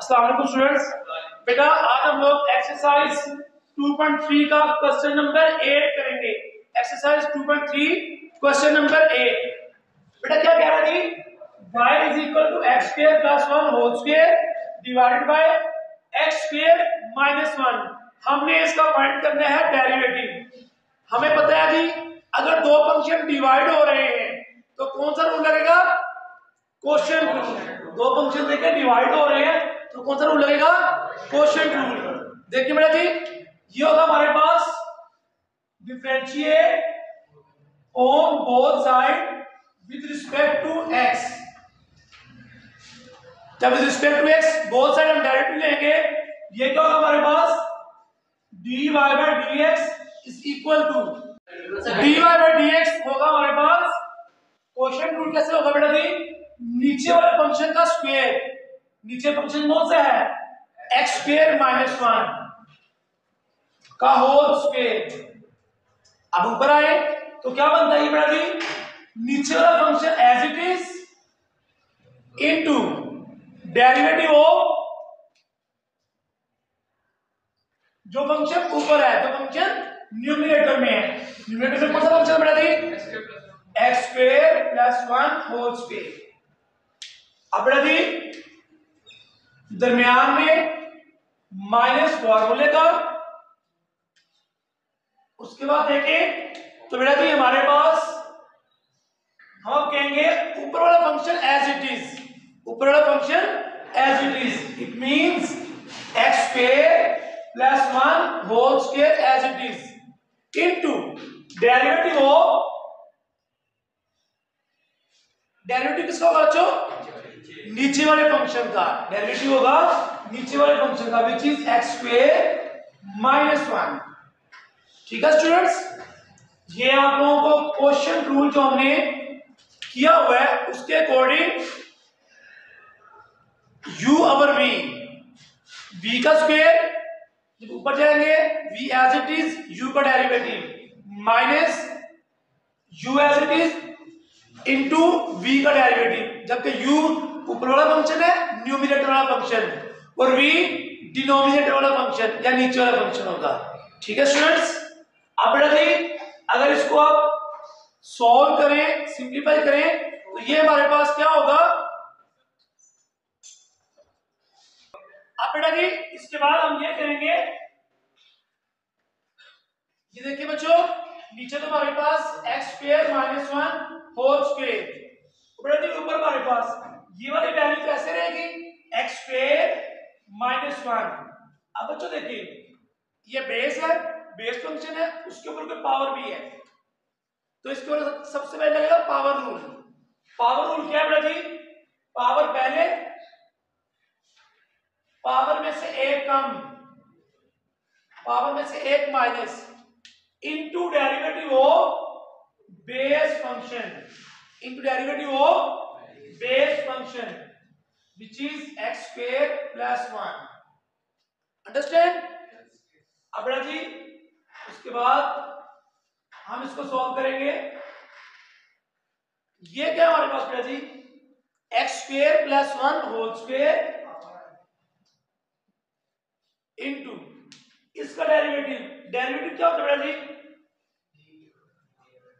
अस्सलाम स्टूडेंट्स। बेटा, आज हम लोग एक्सरसाइज 2.3 का क्वेश्चन नंबर 8 करेंगे। एक्सरसाइज 2.3 क्वेश्चन नंबर 8 बेटा, क्या कह रहा है y is equal to x square plus 1 whole square divided by x square minus 1 हमने इसका फाइंड करना है डेरिवेटिव हमें पता है जी, अगर दो फ़ंक्शन डिवाइड हो रहे हैं तो कौन सा रूल लगेगा? क्वेश्चन दो फ़ंक्शन देखे डिवाइड हो रहे हैं तो कौन सा रूल लगेगा? क्वेश्चन रूल देखिए बेटा जी, ये होगा हमारे पास differentiate on both side with respect to x जब with respect to x both side हम डायरेक्ट लेंगे, ये क्या होगा हमारे पास? dy by dx is equal to dy by dx होगा हमारे पास। क्वेश्चन रूल कैसे होगा बेटा जी? नीचे वाले फ़ंक्शन का स्क्वायर नीचे फ़ंक्शन कौन सा है? एक्स स्क्वायर माइनस वन का होल स्क्वायर अब ऊपर आए तो क्या बनता है बेटा जी नीचे वाला function as it is into derivative of जो फ़ंक्शन ऊपर है तो फ़ंक्शन न्यूमिनेटर में है। न्यूमिनेटर में कौन सा फ़ंक्शन बेटा जी x square plus one whole square अब बेटा जी दरमियान में माइनस फॉर्मूले का उसके बाद देखें तो बेटा जी हमारे पास, हम अब कहेंगे ऊपर वाला फ़ंक्शन एज इट इज़ ऊपर वाला function as it is it means x square plus one whole square as it is into derivative of derivative किसका होगा बच्चों? नीचे वाले फ़ंक्शन का डेरिवेटिव होगा, नीचे वाले फ़ंक्शन का which is x square minus one ठीक है स्टूडेंट्स ये आप लोगों को क्वेश्चन रूल जो हमने किया हुआ है, उसके according u over v. V का स्क्वेयर जब ऊपर जाएँगे, v as it is u का derivative minus u as it is into v का डेरिवेटिव जबकि u ऊपर वाला फ़ंक्शन है न्यूमिनेटर वाला फ़ंक्शन और वी डिनोमिनेटर वाला फ़ंक्शन या नीचे वाला फ़ंक्शन होगा. ठीक है स्टूडेंट्स अब बेटा अगर इसको आप सॉल्व करें सिंप्लीफाई करें तो ये हमारे पास क्या होगा? अब बेटा जी इसके बाद हम ये करेंगे। ये देखिए बच्चों, नीचे तो हमारे पास x square minus one whole square बेटा जी ऊपर हमारे पास ये वाली वैल्यू कैसे रहेगी एक्स स्क्वेयर माइनस वन अब बच्चों देखिए, ये बेस है बेस फ़ंक्शन है, उसके ऊपर कोई पावर भी है। तो इसके ऊपर सबसे पहले लगेगा पावर रूल पावर रूल क्या है बेटा जी? पावर पहले पावर में से एक कम पावर में से एक minus into derivative of base function into derivative of base function which is x square plus one understand बेटा जी, उसके बाद हम इसको सॉल्व करेंगे। ये क्या हमारे पास बेटा जी? X square plus one whole square into इसका डेरिवेटिव डेरिवेटिव क्या होता है बेटा जी?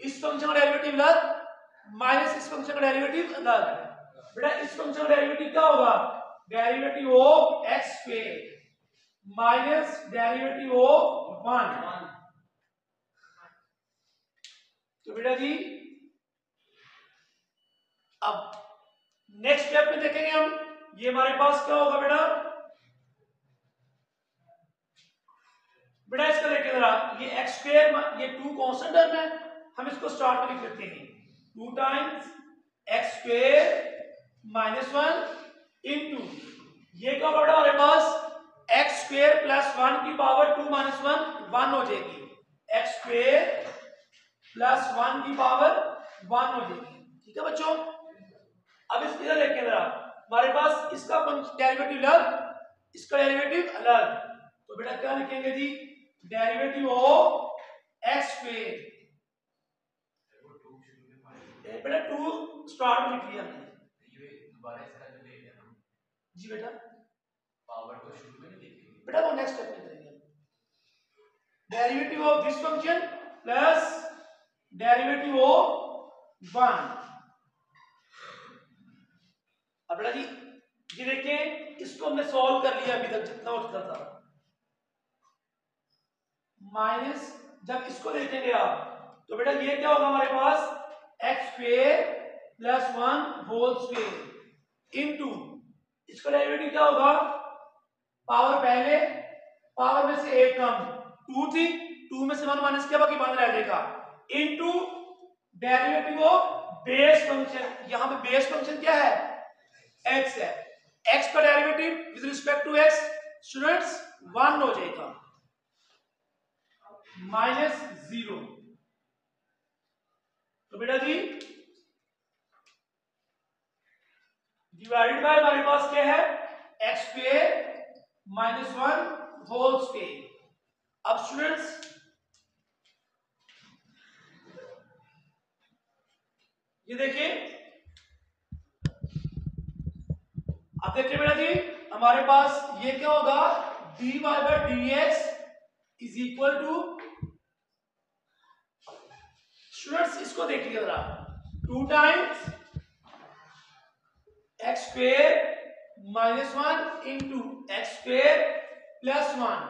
इस फ़ंक्शन का डेरिवेटिव अलग माइनस इस फ़ंक्शन का डेरिवेटिव अलग बेटा, इस फ़ंक्शन का डेरिवेटिव क्या होगा? Derivative of x square minus derivative of one. तो बेटा जी, अब नेक्स्ट स्टेप में देखेंगे हम। ये हमारे पास क्या होगा बेटा? बेटा, इसका देखिए जरा। ये एक्स स्क्वेयर ये टू कॉन्स्टेंट टर्म है, हम इसको स्टार्ट में लिख लेते हैं। Two times x square minus one into ये क्या बेटा हमारे पास? एक्स स्क्वेयर प्लस वन की power two minus one one हो जाएगी. एक्स स्क्वेयर प्लस वन की पावर वन हो जाएगी. ठीक है बच्चों? अब इस इधर लेके जरा. हमारे पास इसका डेरिवेटिव अलग इसका डेरिवेटिव अलग. तो बेटा क्या लिखेंगे जी? डेरिवेटिव ऑफ़ एक्स स्क्वेयर बेटा टू स्टार्ट में लिख लिया हमने जी बेटा। पावर को शुरू में लेंगे बेटा वो नेक्स्ट स्टेप में करेंगे derivative of this function plus derivative of one अब बेटा जी ये देखिए इसको हमने सॉल्व कर लिया अभी तक जितना हो सकता था। माइनस जब इसको देखेंगे आप तो बेटा ये क्या होगा हमारे पास? X square plus one whole square into इसका डेरिवेटिव क्या होगा? पावर पहले, पावर में से एक कम। टू थी टू में से वन माइनस क्या, बाकी वन रह जाएगा into derivative of base function यहाँ पे बेस फ़ंक्शन क्या है? एक्स है। एक्स का derivative with respect to x students one हो जाएगा। माइनस ज़ीरो तो बेटा जी डिवाइडेड बाय हमारे पास क्या है? X square minus one whole square अब स्टूडेंट्स ये देखिए। अब देखिए बेटा जी, हमारे पास ये क्या होगा? D y by d x is equal to students इसको देखिए जरा। Two times x square minus one into x square plus one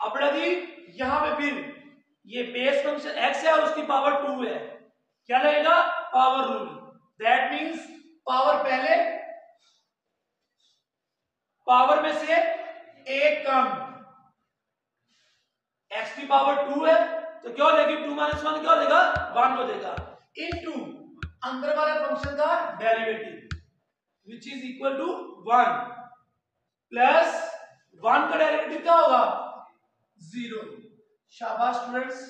बेटा जी यहाँ पे फिर ये बेस फ़ंक्शन एक्स है और उसकी पावर टू है। क्या लगेगा? Power rule that means power पहले पावर में से एक कम। एक्स की पावर टू है तो क्या हो जाएगी? टू माइनस वन क्या हो जाएगा? वन हो जाएगा। इन टू अंदर वाला फ़ंक्शन का derivative which is equal to one plus one का डेरिवेटिव क्या होगा? ज़ीरो शाबाश स्टूडेंट्स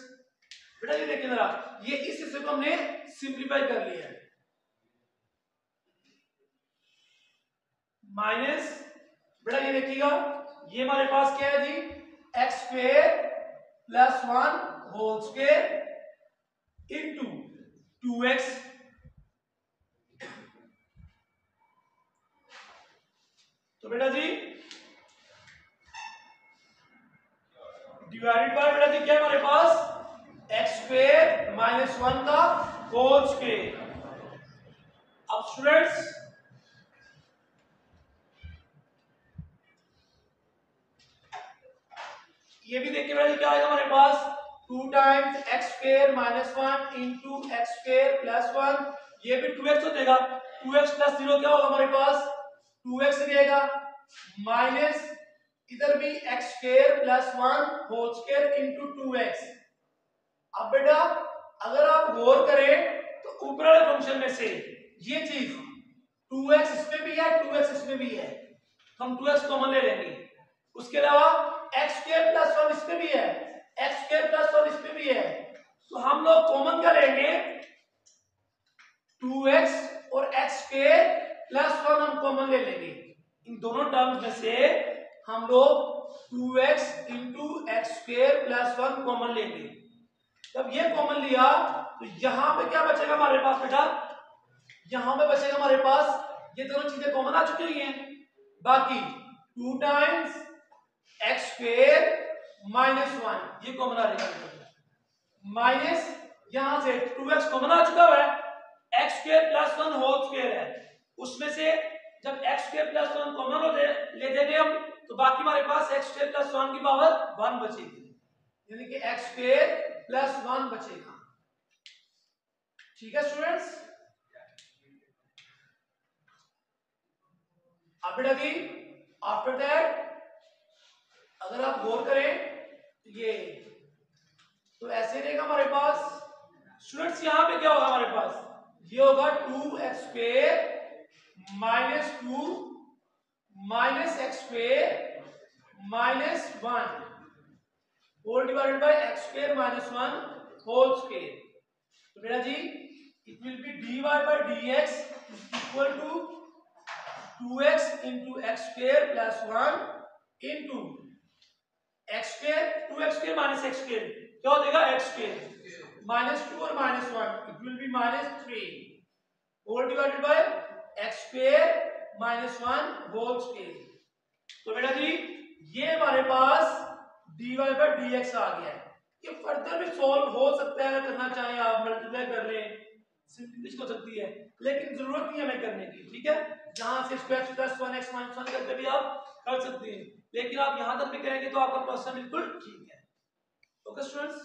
बेटा ये देखिए जरा, ये इस हिस्से को हमने सिंप्लीफाई कर लिया है। माइनस बेटा ये देखिएगा, ये हमारे पास क्या है जी? X square plus one whole square into two x तो बेटा जी डिवाइडेड बाय बेटा जी क्या हमारे पास? एक्स स्क्वेयर माइनस वन का होल स्क्वेयर अब स्टूडेंट्स ये भी देखिए बेटा जी क्या आएगा हमारे पास? Two times x square minus one into x square plus one ये भी टू एक्स हो। जाएगा टू एक्स प्लस ज़ीरो क्या होगा हमारे पास? टू एक्स रहेगा माइनस इधर भी x square plus one whole square into two x. अब बेटा, अगर आप गौर करें तो ऊपर वाले फ़ंक्शन में से ये चीज़ टू एक्स इसमें भी है, टू एक्स इसमें भी है। तो हम टू एक्स कॉमन ले लेंगे। उसके अलावा एक्स स्क्वेयर प्लस वन इसमें भी है, एक्स स्क्र प्लस वन इसमें भी है। तो हम लोग कॉमन क्या लेंगे टू एक्स और एक्स स्क्र प्लस वन हम कॉमन ले लेंगे। इन दोनों टर्म्स में से हम लोग two x into x square plus one common लेंगे। जब ये कॉमन लिया तो यहाँ पे क्या बचेगा हमारे पास बेटा? यहाँ पे बचेगा हमारे पास, ये दोनों चीज़ें कॉमन आ चुकी हैं। बाकी two times x square minus one ये कॉमन आ जाएगा माइनस यहाँ से टू एक्स कॉमन आ चुका है। X square plus one whole square है। उसमें से जब x square plus one common हो ले देंगे हम तो बाकी हमारे पास एक्स स्क्र प्लस वन की पावर वन बचेगी। यानी कि एक्स स्क्र प्लस वन बचेगा। ठीक है स्टूडेंट्स अब बेटा आफ्टर दैट अगर आप गौर करें ये तो ऐसे रहेगा हमारे पास। स्टूडेंट्स यहाँ पे क्या होगा हमारे पास? ये होगा two x square minus two minus x square minus one whole divided by x square minus one whole square तो बेटा जी it will be d y by d x equal to two x into x square plus one into x square two x square minus x square क्या हो जाएगा x square minus two और minus one it will be minus three whole divided by x square minus one whole square तो बेटा जी, ये हमारे पास dy by d x आ गया है। ये फर्दर भी सॉल्व हो सकता है करना चाहे आप मल्टीप्लाई कर लें। सिंपलिश हो सकती है, लेकिन ज़रूरत नहीं हमें करने की, ठीक है? जहाँ से square plus one x minus one करके भी आप कर सकते हैं। लेकिन आप यहाँ तक भी करेंगे तो आपका क्वेश्चन बिल्कुल ठीक है। Okay students